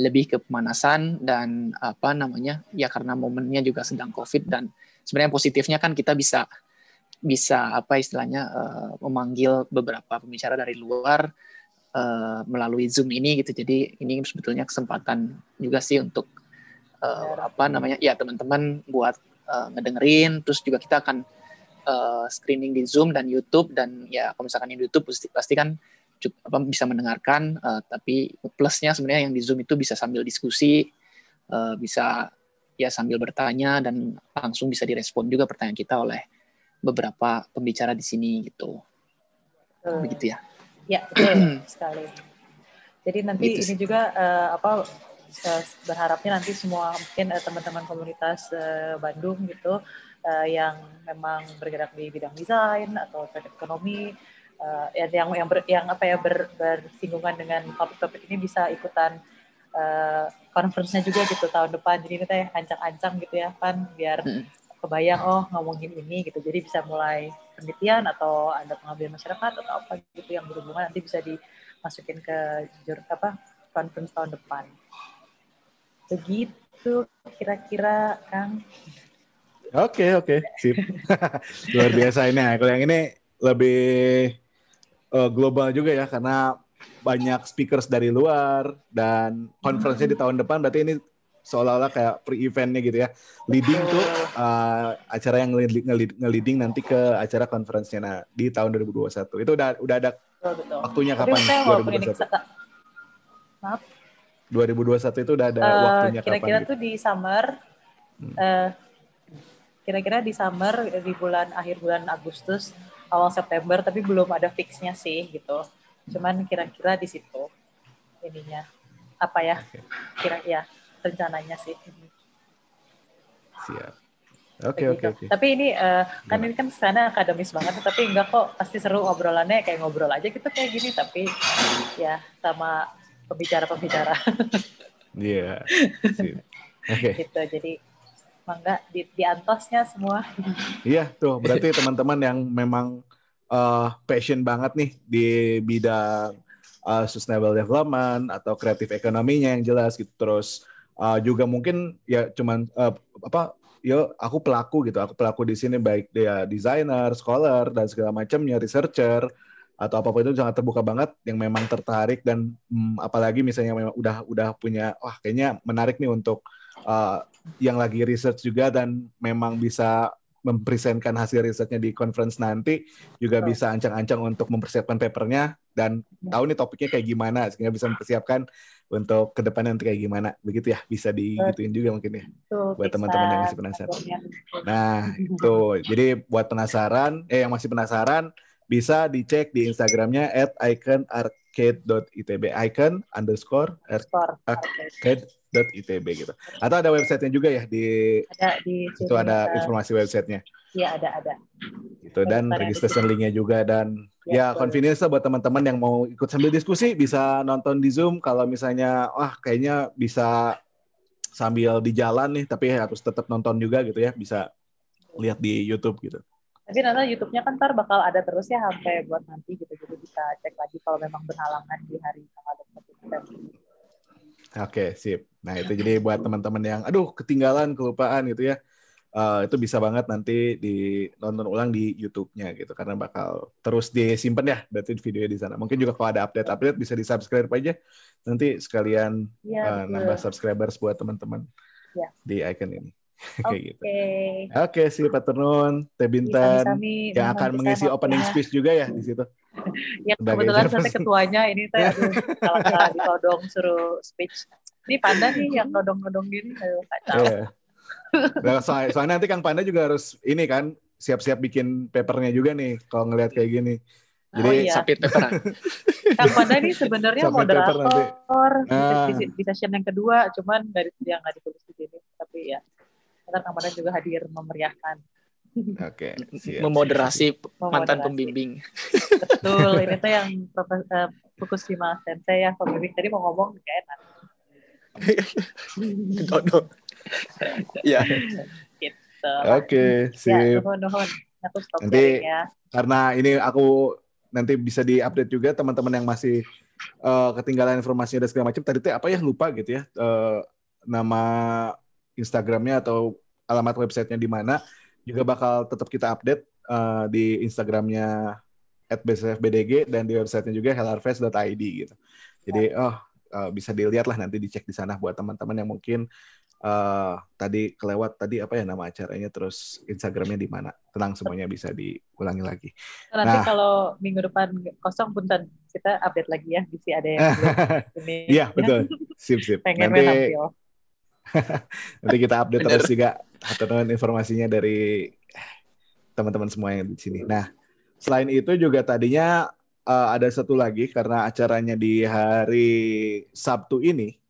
lebih ke pemanasan dan apa namanya ya karena momennya juga sedang covid dan sebenarnya positifnya kan kita bisa bisa apa istilahnya uh, memanggil beberapa pembicara dari luar uh, melalui Zoom ini gitu. Jadi ini sebetulnya kesempatan juga sih untuk uh, apa namanya ya teman-teman buat uh, ngedengerin. Terus juga kita akan uh, screening di Zoom dan YouTube dan ya kalau misalkan di YouTube pasti, pasti kan apa, bisa mendengarkan. Uh, tapi plusnya sebenarnya yang di Zoom itu bisa sambil diskusi, uh, bisa ya sambil bertanya dan langsung bisa direspon juga pertanyaan kita oleh beberapa pembicara di sini gitu. Hmm. Begitu ya. Ya, betul <clears throat> sekali. Jadi nanti gitu. ini juga uh, apa uh, berharapnya nanti semua mungkin uh, teman-teman komunitas uh, Bandung gitu uh, yang memang bergerak di bidang desain atau ekonomi uh, yang yang ber, yang apa ya ber, bersinggungan dengan topik-topik ini bisa ikutan uh, conference-nya juga gitu tahun depan. Jadi kita ya ancang-ancang gitu ya kan biar kebayang oh ngomongin ini gitu. Jadi bisa mulai penelitian atau ada pengabdian masyarakat atau apa gitu yang berhubungan nanti bisa dimasukin ke jur apa conference tahun depan. Begitu kira-kira Kang. Oke okay, oke okay. sip. <laughs> Luar biasa ini. Kalau yang ini lebih uh, global juga ya karena banyak speakers dari luar dan konferensinya di tahun depan berarti ini seolah-olah kayak pre-eventnya gitu ya. Leading tuh uh, acara yang nge-leading nanti ke acara conference-nya nah, di tahun 2021. Itu udah udah ada betul, waktunya kapan? 2021. Maaf. 2021 itu udah ada uh, waktunya kira-kira kapan? Kira-kira tuh gitu? di summer. Hmm. Uh, kira-kira di summer di bulan akhir bulan Agustus awal September tapi belum ada fixnya sih gitu. Cuman kira-kira di situ ininya apa ya? Kira ya rencananya sih. Siap. Oke okay, oke. Okay, Tapi ini uh, kan ini kan sana akademis banget, tapi enggak kok pasti seru obrolannya kayak ngobrol aja gitu kayak gini, tapi ya sama pembicara-pembicara. <laughs> Iya. Yeah. Oke. Okay. gitu. Jadi mangga di, di antosnya semua. Iya tuh berarti teman-teman yang memang uh, passion banget nih di bidang uh, sustainable development atau kreatif ekonominya yang jelas gitu. Terus uh, juga mungkin ya cuman uh, apa ya aku pelaku gitu. Aku pelaku di sini baik dia desainer scholar dan segala macamnya researcher atau apa pun itu sangat terbuka banget yang memang tertarik dan hmm, apalagi misalnya memang udah udah punya wah kayaknya menarik nih untuk uh, yang lagi research juga dan memang bisa mempresentkan hasil risetnya di conference nanti juga bisa ancang-ancang untuk mempersiapkan papernya dan tahu nih topiknya kayak gimana sehingga bisa mempersiapkan untuk ke depan nanti kayak gimana. Begitu ya bisa digituin juga mungkin ya buat teman-teman yang masih penasaran. Nah itu. Jadi buat penasaran eh yang masih penasaran bisa dicek di Instagramnya at iconarcade.itb icon underscore. arcade itb gitu. Atau ada websitenya juga ya di ada di situ ada informasi websitenya. Iya ada ada. Gitu dan registration linknya juga dan ya, ya convenience buat teman-teman yang mau ikut sambil diskusi bisa nonton di Zoom kalau misalnya wah kayaknya bisa sambil di jalan nih tapi harus tetap nonton juga gitu ya bisa lihat di YouTube gitu. Tapi nanti YouTube-nya kan ntar bakal ada terus ya sampai buat nanti gitu. Jadi bisa cek lagi kalau memang berhalangan di hari tanggal 21 Oke, sip. Nah, itu jadi buat teman-teman yang aduh ketinggalan, kelupaan gitu ya. Uh, itu bisa banget nanti di nonton ulang di YouTube-nya gitu karena bakal terus disimpan ya berarti videonya di sana. Mungkin juga kalau ada update-update bisa di subscribe aja nanti sekalian ya, uh, nambah subscribers buat teman-teman ya. di icon ini. <laughs> kayak gitu. Oke, si Pak Ternun, Teh Bintan yang akan mengisi opening speech juga ya di situ. <laughs> ya kebetulan saya <laughs> ketuanya ini teh aduh kalau salah ditodong suruh speech. Ini Panda nih yang nodong-nodong gini, kacau. Yeah. Nah, soalnya, soalnya nanti Kang Panda juga harus ini kan siap-siap bikin papernya juga nih kalau ngelihat kayak gini. Jadi oh, iya. sapit paper. Kang Panda ini sebenarnya moderator nah. di, di, session yang kedua, cuman dari dia nggak ditulis di sini. Tapi ya Ntar Kang juga hadir memeriahkan. Oke. Okay, Memoderasi mantan pembimbing. Betul, ini tuh yang Profesor Fukushima Sensei ya pembimbing tadi mau ngomong enak. <laughs> Dodo. Ya. Gitu. Oke, okay, sip. Ya, nuhun, nuhun. Aku stop nanti, ya. Karena ini aku nanti bisa diupdate juga teman-teman yang masih uh, ketinggalan informasinya dan segala macam. Tadi teh apa ya lupa gitu ya. Uh, nama Instagramnya atau alamat websitenya di mana juga bakal tetap kita update uh, di Instagramnya at bsfbdg dan di websitenya juga hellarfest.id gitu. Jadi oh uh, bisa dilihat lah nanti dicek di sana buat teman-teman yang mungkin uh, tadi kelewat tadi apa ya nama acaranya terus Instagramnya di mana. Tenang semuanya bisa diulangi lagi. Nanti nah, kalau minggu depan kosong pun kita update lagi ya bisa ada yang <laughs> Iya betul. Sip sip. Pengen nanti <laughs> Nanti kita update Bener. terus juga atau informasinya dari teman-teman semua yang di sini. Nah, selain itu juga tadinya uh, ada satu lagi karena acaranya di hari Sabtu ini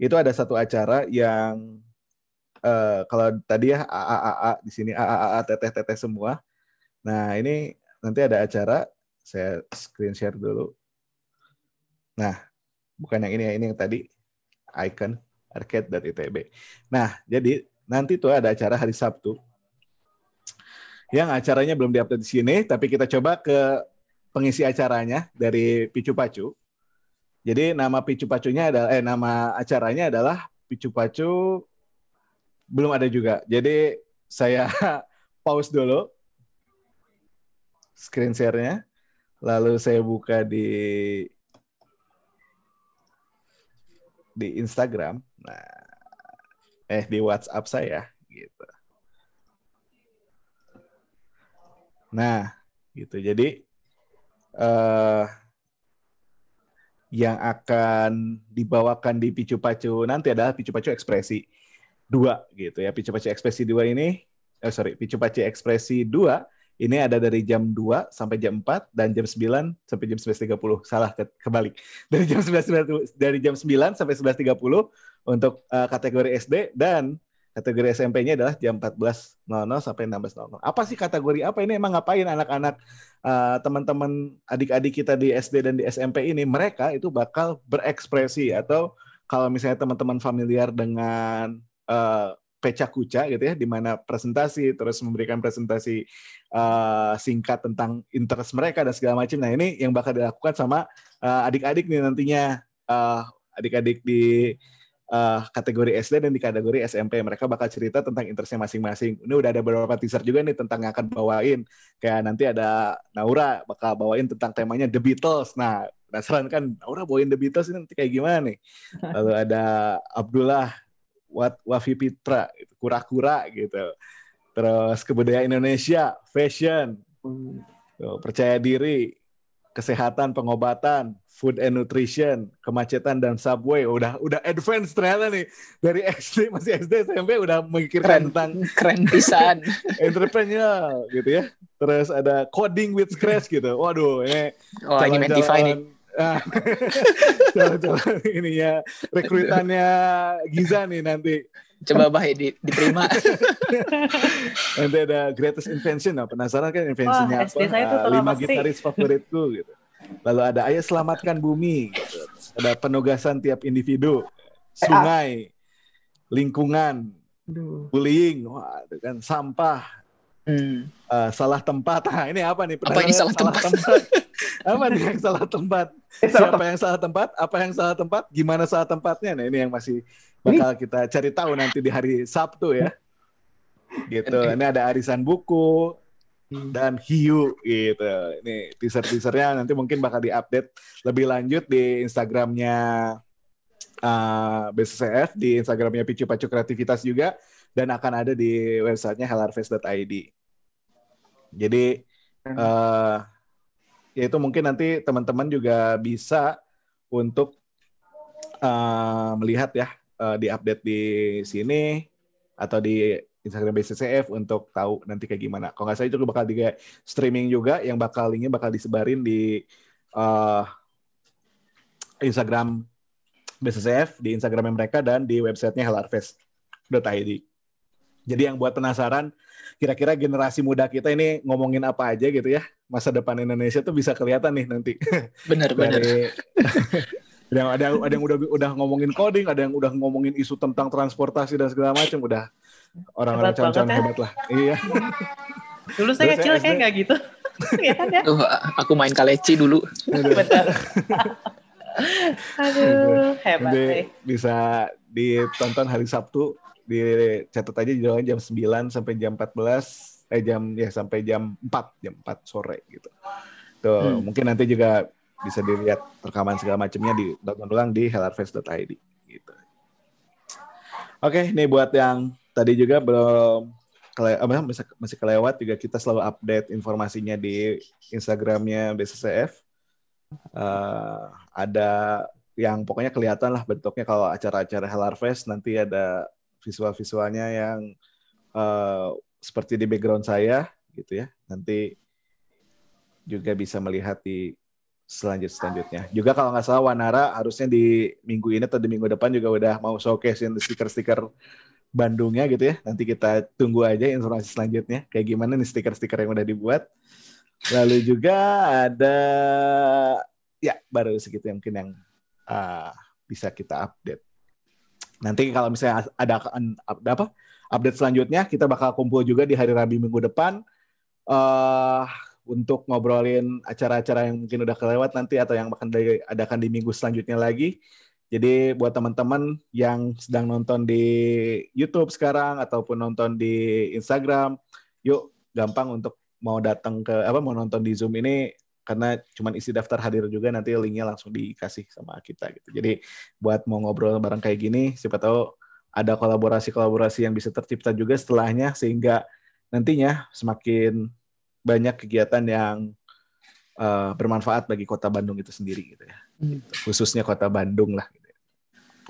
itu ada satu acara yang uh, kalau tadi ya AAAA di sini AAAA teteh teteh semua. Nah, ini nanti ada acara saya screen share dulu. Nah, bukan yang ini ya, ini yang tadi icon arcade.itb. Nah, jadi nanti tuh ada acara hari Sabtu. Yang acaranya belum diupdate di sini, tapi kita coba ke pengisi acaranya dari Picu Pacu. Jadi nama Picu Pacunya adalah eh nama acaranya adalah Picu Pacu belum ada juga. Jadi saya <laughs> pause dulu screen share-nya. Lalu saya buka di di Instagram. Nah, eh di WhatsApp saya gitu. Nah, gitu. Jadi uh, yang akan dibawakan di Picu Pacu nanti adalah Picu Pacu Ekspresi 2 gitu ya. Picu Pacu Ekspresi 2 ini eh sorry, Picu Pacu Ekspresi 2 ini ada dari jam 2 sampai jam 4 dan jam 9 sampai jam 11.30. Salah ke kebalik. <laughs> Dari jam 11 dari jam 9 sampai 11.30 untuk uh, kategori SD dan kategori SMP-nya adalah jam 14.00 sampai 16.00. Apa sih kategori apa ini emang ngapain anak-anak uh, teman-teman adik-adik kita di SD dan di SMP ini mereka itu bakal berekspresi atau kalau misalnya teman-teman familiar dengan uh, peca kuca gitu ya, di mana presentasi terus memberikan presentasi uh, singkat tentang interest mereka dan segala macam. Nah ini yang bakal dilakukan sama uh, adik-adik nih nantinya uh, adik-adik di uh, kategori SD dan di kategori SMP. Mereka bakal cerita tentang interestnya masing-masing. Ini udah ada beberapa teaser juga nih tentang yang akan bawain. Kayak nanti ada Naura bakal bawain tentang temanya The Beatles. Nah, penasaran kan Naura bawain The Beatles ini nanti kayak gimana nih? <laughs> Lalu ada Abdullah Wat Wafi Pitra, gitu. kura-kura gitu. Terus kebudayaan Indonesia, fashion, tuh, percaya diri, kesehatan, pengobatan, food and nutrition, kemacetan dan subway. Udah udah advance ternyata nih dari SD masih SD SMP udah memikirkan keren, tentang keren pisan <laughs> entrepreneur gitu ya. Terus ada coding with Scratch gitu. Waduh, ini oh, lagi Mentify nih <laughs> <laughs> Jalan-jalan ininya rekrutannya Giza nih nanti. Coba baik di, diterima. <laughs> nanti ada greatest invention. Nah, penasaran kan invensinya apa? Saya tuh uh, lima gitaris favoritku gitu. Lalu ada ayo selamatkan bumi. Gitu. Ada penugasan tiap individu, sungai, lingkungan, bullying, wah, itu kan sampah, Hmm. Uh, salah tempat. Nah, ini apa nih? Apa ini salah, salah tempat? tempat? Apa nih yang salah tempat? Siapa yang salah tempat? Apa yang salah tempat? Gimana salah tempatnya? Nah, ini yang masih bakal kita cari tahu nanti di hari Sabtu ya. Gitu. Ini ada arisan buku dan hiu gitu. Ini teaser-teasernya nanti mungkin bakal diupdate lebih lanjut di Instagramnya uh, eh, BCCF, di Instagramnya Picu Pacu Kreativitas juga dan akan ada di websitenya hellarfest.id. Jadi uh, ya itu mungkin nanti teman-teman juga bisa untuk uh, melihat ya uh, di update di sini atau di Instagram BCCF untuk tahu nanti kayak gimana. Kalau nggak salah itu bakal di streaming juga yang bakal linknya bakal disebarin di uh, Instagram BCCF, di Instagram mereka dan di websitenya hellarfest.id. Jadi yang buat penasaran, kira-kira generasi muda kita ini ngomongin apa aja gitu ya, masa depan Indonesia tuh bisa kelihatan nih nanti. <laughs> Benar, benar. ada <laughs> yang ada, ada yang udah udah ngomongin coding, ada yang udah ngomongin isu tentang transportasi dan segala macam, udah orang-orang contoh hebat lah. Iya. Dulu saya kecil kayak nggak gitu. <laughs> ya kan ya? Uh, aku main kaleci dulu. Betul. Aduh, hebat. Jadi, bisa ditonton hari Sabtu dicatat aja jadwalnya jam 9 sampai jam 14 eh jam ya sampai jam 4 jam 4 sore gitu. Tuh, hmm. mungkin nanti juga bisa dilihat rekaman segala macamnya di tonton ulang di hellarfest.id gitu. Oke, ini buat yang tadi juga belum kele masih, masih kelewat juga kita selalu update informasinya di Instagramnya BCCF. Uh, eh, ada yang pokoknya kelihatan lah bentuknya kalau acara-acara Hellarfest nanti ada visual-visualnya yang uh, seperti di background saya gitu ya. Nanti juga bisa melihat di selanjut selanjutnya. Juga kalau nggak salah Wanara harusnya di minggu ini atau di minggu depan juga udah mau showcase stiker-stiker Bandungnya gitu ya. Nanti kita tunggu aja informasi selanjutnya kayak gimana nih stiker-stiker yang udah dibuat. Lalu juga ada ya baru segitu yang mungkin yang uh, bisa kita update. Nanti kalau misalnya ada, ada apa update selanjutnya, kita bakal kumpul juga di hari Rabu minggu depan uh, untuk ngobrolin acara-acara yang mungkin udah kelewat nanti atau yang akan diadakan di minggu selanjutnya lagi. Jadi buat teman-teman yang sedang nonton di YouTube sekarang ataupun nonton di Instagram, yuk gampang untuk mau datang ke apa mau nonton di Zoom ini karena cuma isi daftar hadir juga nanti linknya langsung dikasih sama kita gitu. Jadi buat mau ngobrol bareng kayak gini, siapa tahu ada kolaborasi-kolaborasi yang bisa tercipta juga setelahnya sehingga nantinya semakin banyak kegiatan yang uh, bermanfaat bagi kota Bandung itu sendiri gitu ya. Hmm. Gitu. Khususnya kota Bandung lah gitu. Ya.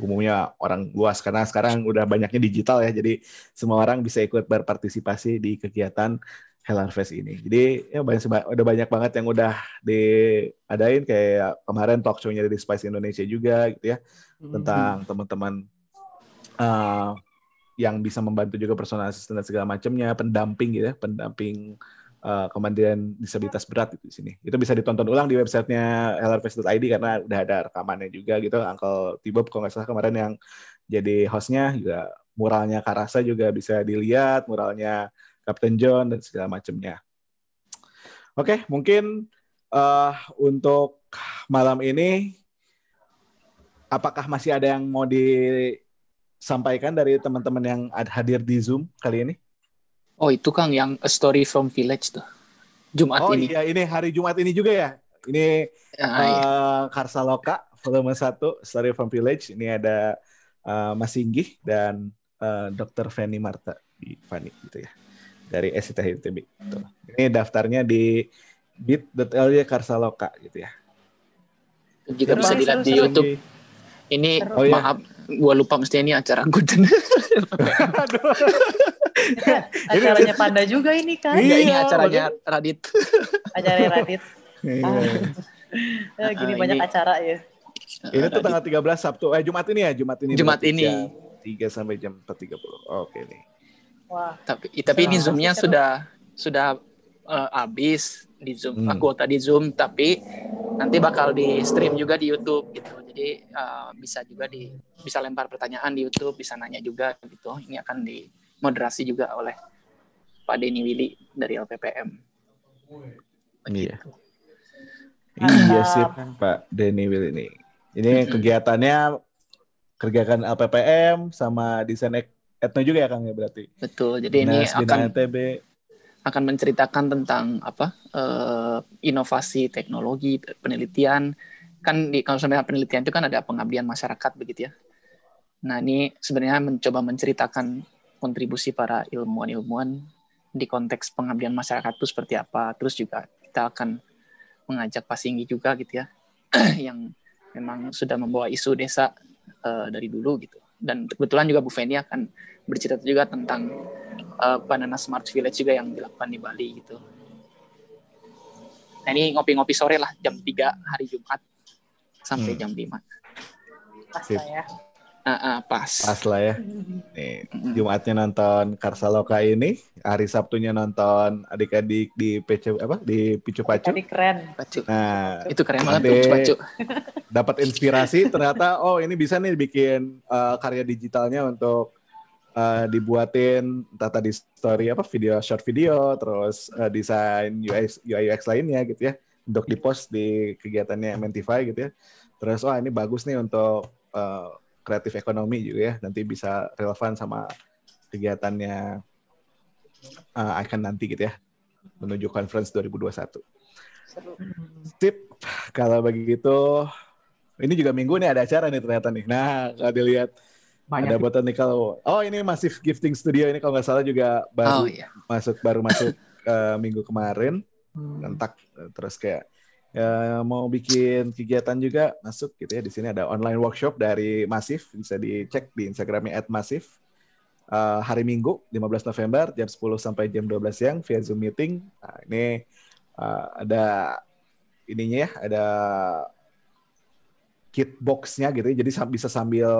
Umumnya orang luas karena sekarang udah banyaknya digital ya, jadi semua orang bisa ikut berpartisipasi di kegiatan Hellar Fest ini. Jadi ya banyak udah banyak banget yang udah diadain kayak kemarin talk show-nya dari Spice Indonesia juga gitu ya hmm. tentang teman-teman uh, yang bisa membantu juga personal assistant dan segala macamnya, pendamping gitu ya, pendamping uh, Kementerian Disabilitas Berat itu di sini. Itu bisa ditonton ulang di websitenya hellarfest.id karena udah ada rekamannya juga gitu. Uncle Tibob kalau nggak salah kemarin yang jadi hostnya juga muralnya Karasa juga bisa dilihat, muralnya Captain John dan segala macamnya. Oke, mungkin uh, untuk malam ini apakah masih ada yang mau disampaikan dari teman-teman yang hadir di Zoom kali ini? Oh, itu Kang yang A Story from Village tuh. Jumat oh, ini. Oh iya, ini hari Jumat ini juga ya. Ini ya, uh, iya. Karsaloka volume 1 Story from Village. Ini ada uh, Mas Inggih dan uh, Dr. Fanny Marta di Fanny gitu ya dari SITHITB. Gitu. Ini daftarnya di bit.ly Karsaloka gitu ya. Juga bisa dilihat di YouTube. Ini oh, iya. maaf, gua lupa mesti ini acara Guden. <laughs> acaranya Panda juga ini kan? Iya, ini acaranya Radit. acaranya Radit. Iya. Ah. gini nah, banyak ini, acara ya. Ini tuh tanggal 13 Sabtu, eh Jumat ini ya, Jumat ini. Jumat ini. 3 sampai jam 4.30. Oke nih. Wah. Tapi tapi ini zoomnya sudah sudah uh, habis di zoom hmm. anggota di zoom tapi nanti bakal di stream juga di YouTube gitu. Jadi uh, bisa juga di bisa lempar pertanyaan di YouTube, bisa nanya juga gitu. Ini akan di moderasi juga oleh Pak Denny Willy dari LPPM. Iya. Iya sih Pak Denny Willy ini. Ini kegiatannya kerjakan LPPM sama desain etno juga ya Kang ya berarti. Betul. Jadi ini akan NTB. Akan menceritakan tentang apa uh, inovasi teknologi penelitian kan di kalau sampai penelitian itu kan ada pengabdian masyarakat begitu ya. Nah ini sebenarnya mencoba menceritakan kontribusi para ilmuwan-ilmuwan di konteks pengabdian masyarakat itu seperti apa. Terus juga kita akan mengajak Pak Singgi juga gitu ya, <clears throat> yang memang sudah membawa isu desa uh, dari dulu gitu. Dan kebetulan juga Bu Feni akan bercerita juga tentang uh, Banana Smart Village juga yang dilakukan di Bali gitu. Nah ini ngopi-ngopi sore lah jam 3 hari Jumat sampai hmm. jam 5. Pas ya. Uh, uh, pas. Pas lah ya. Nih, Jumatnya nonton Karsaloka ini, hari Sabtunya nonton adik-adik di PC apa di Picu Pacu. Adik keren. Pacu. Nah, itu keren banget Picu Pacu. <laughs> Dapat inspirasi ternyata oh ini bisa nih bikin uh, karya digitalnya untuk uh, dibuatin entah tadi story apa video short video terus uh, desain UI UI UX lainnya gitu ya untuk dipost di kegiatannya Mentify gitu ya. Terus wah ini bagus nih untuk uh, kreatif ekonomi juga ya nanti bisa relevan sama kegiatannya uh, akan nanti gitu ya menuju conference 2021. Seru. Tip kalau begitu ini juga minggu nih ada acara nih ternyata nih. Nah kalau dilihat Banyak. ada botanical. Oh ini masif gifting studio ini kalau nggak salah juga baru oh, iya. masuk baru masuk uh, minggu kemarin. Hmm. Entak terus kayak ya, mau bikin kegiatan juga masuk gitu ya. Di sini ada online workshop dari Masif bisa dicek di Instagramnya @masif uh, hari Minggu 15 November jam 10 sampai jam 12 siang via Zoom meeting. Nah, ini uh, ada ininya ya ada kit boxnya gitu ya. Jadi bisa sambil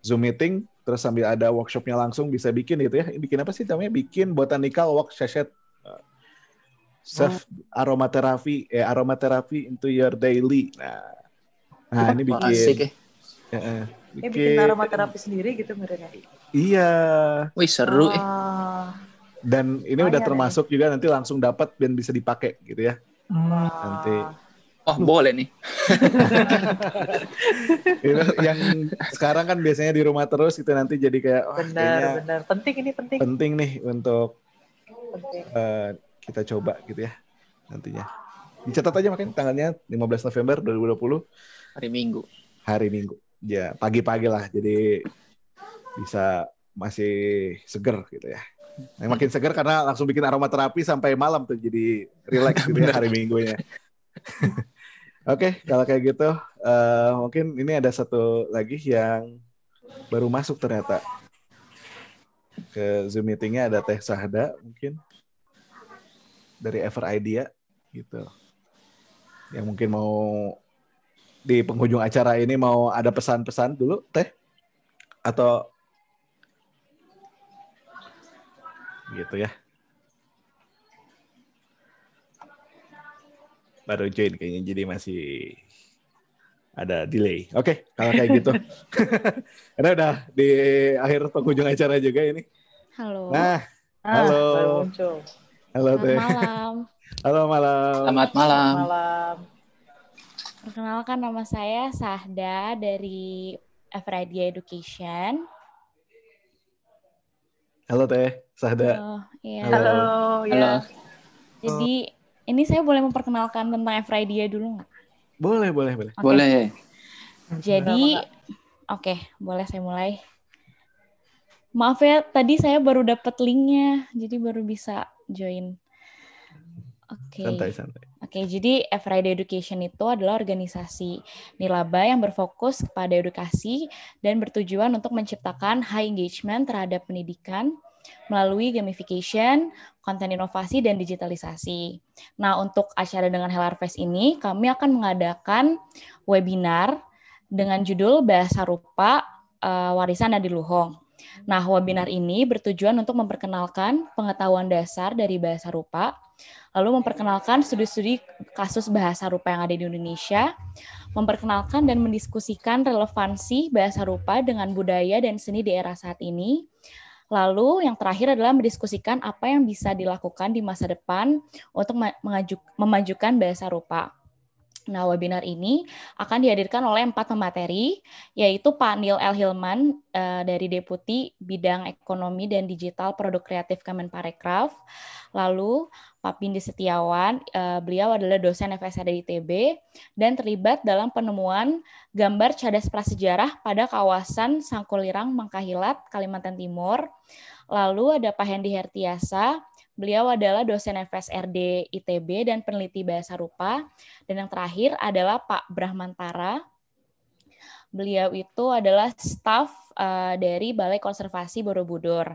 Zoom meeting terus sambil ada workshopnya langsung bisa bikin gitu ya. Bikin apa sih namanya? Bikin botanical work self aromaterapi eh aromaterapi into your daily. Nah, nah ini bikin Asik, ya. Ya, bikin, eh, bikin aromaterapi sendiri gitu mereka. Iya. Wih seru eh. Dan ini oh, udah iya, termasuk nih. juga nanti langsung dapat dan bisa dipakai gitu ya. Hmm. Nanti Oh boleh nih. <laughs> yang sekarang kan biasanya di rumah terus itu nanti jadi kayak oh, benar benar penting ini penting. Penting nih untuk penting. Uh, kita coba gitu ya nantinya. Dicatat aja makanya tanggalnya 15 November 2020. Hari Minggu. Hari Minggu. Ya, pagi-pagi lah. Jadi bisa masih seger gitu ya. Nah, makin seger karena langsung bikin aromaterapi sampai malam tuh jadi relax gitu ya hari Minggunya. <laughs> Oke, okay, kalau kayak gitu, uh, mungkin ini ada satu lagi yang baru masuk ternyata ke Zoom meetingnya ada Teh Sahda mungkin dari Ever Idea gitu. Yang mungkin mau di penghujung acara ini mau ada pesan-pesan dulu teh atau gitu ya. Baru join kayaknya jadi masih ada delay. Oke, okay, kalau kayak gitu. <laughs> Karena udah di akhir penghujung acara juga ini. Halo. Nah, ah, halo. Baru muncul. Halo Selamat Teh. malam. Halo malam. Selamat malam. Selamat malam. Perkenalkan nama saya Sahda dari Everidea Education. Halo Teh, Sahda. Halo, iya. Halo, ya. Halo. Jadi ini saya boleh memperkenalkan tentang Everidea dulu nggak? Boleh, boleh, boleh. Okay. Boleh. Jadi, oke, okay, boleh saya mulai. Maaf ya, tadi saya baru dapat linknya, jadi baru bisa join. Oke. Okay. Santai, santai. Oke, okay, jadi Everyday Education itu adalah organisasi nilaba yang berfokus kepada edukasi dan bertujuan untuk menciptakan high engagement terhadap pendidikan melalui gamification, konten inovasi, dan digitalisasi. Nah, untuk acara dengan Helarfest ini, kami akan mengadakan webinar dengan judul Bahasa Rupa uh, Warisan Adiluhong. Nah, webinar ini bertujuan untuk memperkenalkan pengetahuan dasar dari bahasa rupa, lalu memperkenalkan studi-studi kasus bahasa rupa yang ada di Indonesia, memperkenalkan dan mendiskusikan relevansi bahasa rupa dengan budaya dan seni di era saat ini, Lalu yang terakhir adalah mendiskusikan apa yang bisa dilakukan di masa depan untuk memajukan bahasa rupa. Nah, webinar ini akan dihadirkan oleh empat pemateri, yaitu Pak Neil L. Hilman uh, dari Deputi Bidang Ekonomi dan Digital Produk Kreatif Kemenparekraf, lalu Pak Bindi Setiawan, uh, beliau adalah dosen FSAD ITB dan terlibat dalam penemuan gambar cadas prasejarah pada kawasan Sangkulirang, Mangkahilat, Kalimantan Timur. Lalu ada Pak Hendi Hertiasa, Beliau adalah dosen FSRD ITB dan peneliti bahasa rupa. Dan yang terakhir adalah Pak Brahmantara. Beliau itu adalah staf uh, dari Balai Konservasi Borobudur.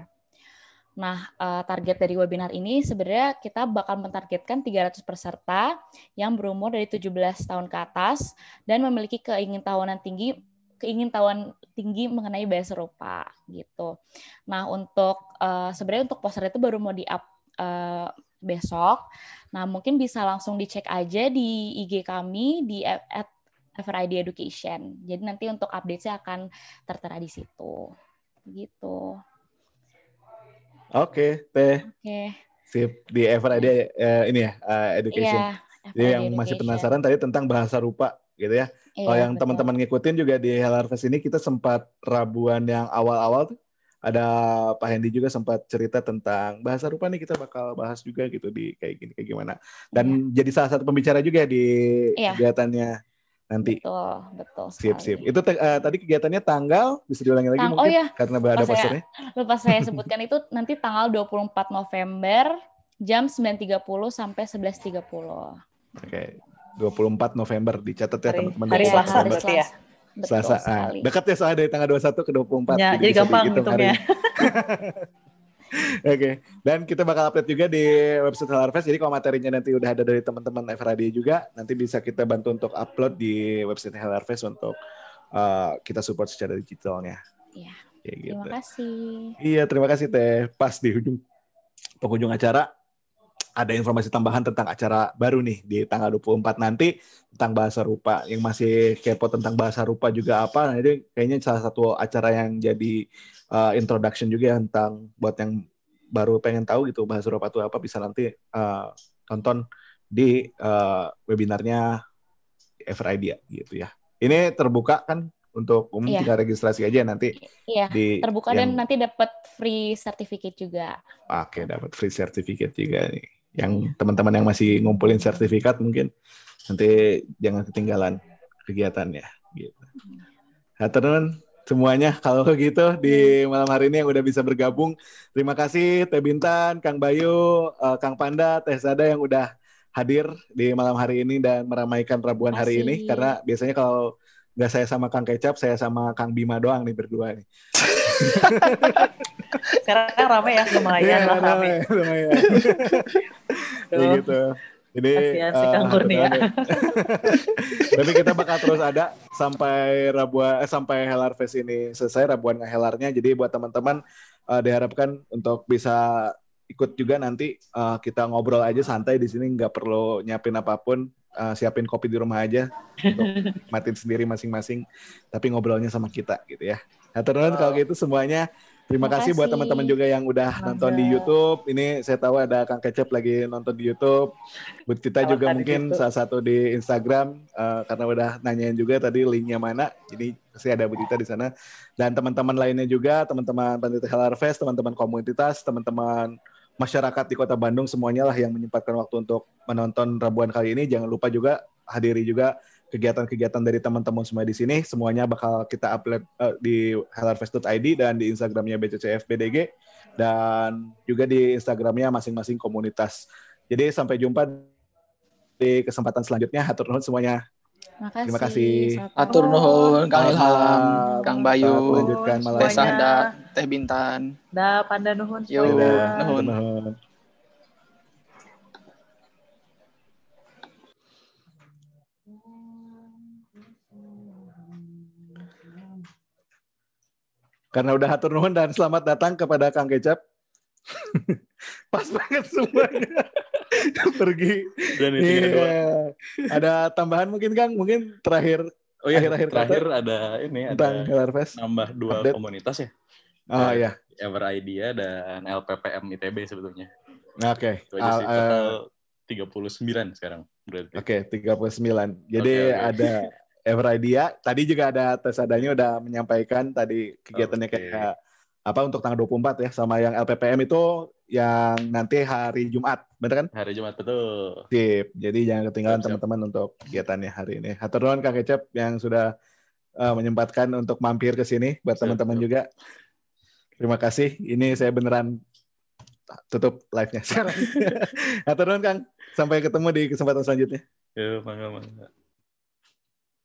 Nah, uh, target dari webinar ini sebenarnya kita bakal mentargetkan 300 peserta yang berumur dari 17 tahun ke atas dan memiliki keingintahuan tinggi keingintahuan tinggi mengenai bahasa rupa gitu. Nah, untuk uh, sebenarnya untuk poster itu baru mau di-up uh, besok. Nah, mungkin bisa langsung dicek aja di IG kami di at FRID Education. Jadi nanti untuk update saya akan tertera di situ. Gitu. Oke, Teh. Oke. Sip di FRID uh, eh, ini ya, uh, Education. Iya, Jadi yang education. masih penasaran tadi tentang bahasa rupa gitu ya. Iya, Kalau yang teman-teman ngikutin juga di Helarves ini kita sempat rabuan yang awal-awal tuh ada Pak Hendy juga sempat cerita tentang bahasa rupa nih kita bakal bahas juga gitu di kayak gini kayak gimana. Dan iya. jadi salah satu pembicara juga di iya. kegiatannya nanti. Betul betul sip sip. Itu uh, tadi kegiatannya tanggal bisa diulangi lagi Tang mungkin oh, iya. karena ada posternya. <laughs> Lupa saya sebutkan itu nanti tanggal 24 November jam 9.30 sampai 11.30 oke okay. 24 November dicatat ya teman-teman. hari Selasa berarti ya Selasa. Ah, dekat ya soalnya dari tanggal 21 ke 24. Ya, jadi, jadi gampang hitungnya. <laughs> Oke, okay. dan kita bakal update juga di website Harvest. Jadi kalau materinya nanti udah ada dari teman-teman FRAD juga, nanti bisa kita bantu untuk upload di website Harvest untuk uh, kita support secara digitalnya. Iya. gitu. Terima kasih. Iya, terima kasih Teh. Pas di ujung penghujung acara ada informasi tambahan tentang acara baru nih di tanggal 24 nanti tentang bahasa rupa yang masih kepo tentang bahasa rupa juga apa nah ini kayaknya salah satu acara yang jadi uh, introduction juga ya tentang buat yang baru pengen tahu gitu bahasa rupa itu apa bisa nanti uh, tonton di uh, webinarnya FRID gitu ya. Ini terbuka kan untuk umum iya. tinggal registrasi aja nanti. Iya. Di terbuka yang... dan nanti dapat free certificate juga. Oke, dapat free certificate juga nih yang teman-teman yang masih ngumpulin sertifikat mungkin nanti jangan ketinggalan kegiatannya gitu. Haturun semuanya kalau <laughs> gitu di malam hari ini yang udah bisa bergabung. Terima kasih Teh Bintan, Kang Bayu, uh, Kang Panda, Teh Sada yang udah hadir di malam hari ini dan meramaikan Rabuan hari ini karena biasanya kalau nggak saya sama Kang Kecap, saya sama Kang Bima doang nih berdua nih. <laughs> <laughs> Sekarang rame ya, lumayan ya, lah rame. Lumayan. <laughs> ya gitu. Jadi Kasihan si Kang uh, <laughs> Tapi kita bakal terus ada sampai Rabuan eh, sampai Helar Fest ini selesai Rabuan ngehelarnya. Jadi buat teman-teman uh, diharapkan untuk bisa ikut juga nanti uh, kita ngobrol aja santai di sini nggak perlu nyiapin apa pun uh, siapin kopi di rumah aja untuk matiin sendiri masing-masing tapi ngobrolnya sama kita gitu ya Nah, teman-teman kalau gitu semuanya terima kasih, kasih buat teman-teman juga yang udah Masa. nonton di YouTube. Ini saya tahu ada Kang Kecep lagi nonton di YouTube. Buat kita juga mungkin gitu. salah satu di Instagram uh, karena udah nanyain juga tadi linknya mana. Jadi pasti ada Bu Tita di sana. Dan teman-teman lainnya juga, teman-teman Panitia Helar Fest, teman-teman komunitas, teman-teman masyarakat di Kota Bandung semuanya lah yang menyempatkan waktu untuk menonton Rabuan kali ini. Jangan lupa juga hadiri juga kegiatan-kegiatan dari teman-teman semua di sini semuanya bakal kita upload uh, di hellarfest.id dan di Instagramnya BCCF BDG dan juga di Instagramnya masing-masing komunitas. Jadi sampai jumpa di kesempatan selanjutnya. Hatur nuhun semuanya. Makasih. Terima kasih. Atur nuhun, Kang Ilham, Kang Bayu, lanjutkan malam. Teh Sahda, Teh Bintan. Da, Panda nuhun. Yo, nuhun. nuhun. Karena udah hatur nuhun dan selamat datang kepada Kang Kecap. <laughs> Pas banget semuanya. <laughs> Pergi. Dan itu iya. Ada tambahan mungkin Kang? Mungkin terakhir Oh iya, akhir-akhir terakhir kata, ada ini tentang ada nambah dua update. komunitas ya. Oh iya. Ever Idea dan LPPM ITB sebetulnya. Oke. Okay. Itu aja sih, total uh, 39 sekarang berarti. Oke, okay, 39. Jadi okay, okay. ada <laughs> Ever Idea, tadi juga ada tes adanya udah menyampaikan tadi kegiatannya okay. kayak apa untuk tanggal 24 ya sama yang LPPM itu yang nanti hari Jumat, benar kan? Hari Jumat betul. Sip. Jadi jangan ketinggalan teman-teman untuk kegiatannya hari ini. Hatur nuhun Kang Kecep yang sudah uh, menyempatkan untuk mampir ke sini buat teman-teman juga. Terima kasih. Ini saya beneran tutup live-nya <laughs> sekarang. Hatur nuhun Kang. Sampai ketemu di kesempatan selanjutnya. Ya, mangga, mangga.